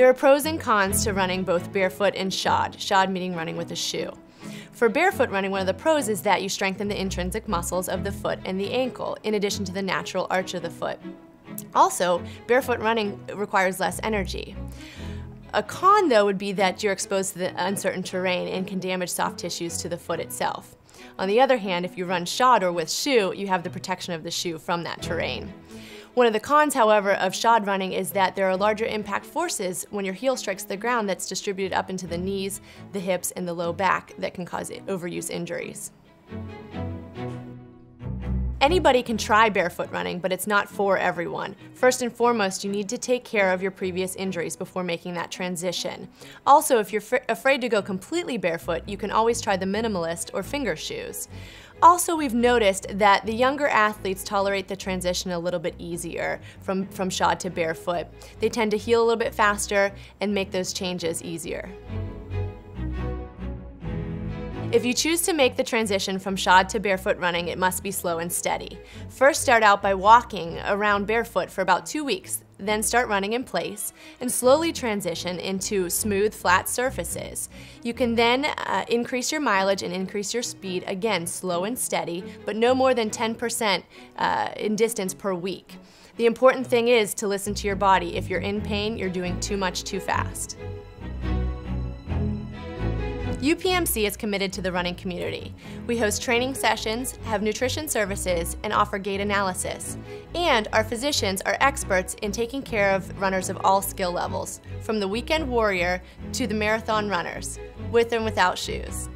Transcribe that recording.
There are pros and cons to running both barefoot and shod, shod meaning running with a shoe. For barefoot running, one of the pros is that you strengthen the intrinsic muscles of the foot and the ankle, in addition to the natural arch of the foot. Also, barefoot running requires less energy. A con, though, would be that you're exposed to the uncertain terrain and can damage soft tissues to the foot itself. On the other hand, if you run shod or with shoe, you have the protection of the shoe from that terrain. One of the cons, however, of shod running is that there are larger impact forces when your heel strikes the ground that's distributed up into the knees, the hips, and the low back that can cause overuse injuries. Anybody can try barefoot running, but it's not for everyone. First and foremost, you need to take care of your previous injuries before making that transition. Also, if you're afraid to go completely barefoot, you can always try the minimalist or finger shoes. Also, we've noticed that the younger athletes tolerate the transition a little bit easier from, from shod to barefoot. They tend to heal a little bit faster and make those changes easier. If you choose to make the transition from shod to barefoot running, it must be slow and steady. First start out by walking around barefoot for about two weeks, then start running in place, and slowly transition into smooth, flat surfaces. You can then uh, increase your mileage and increase your speed, again, slow and steady, but no more than 10% uh, in distance per week. The important thing is to listen to your body. If you're in pain, you're doing too much too fast. UPMC is committed to the running community. We host training sessions, have nutrition services, and offer gait analysis. And our physicians are experts in taking care of runners of all skill levels, from the weekend warrior to the marathon runners, with and without shoes.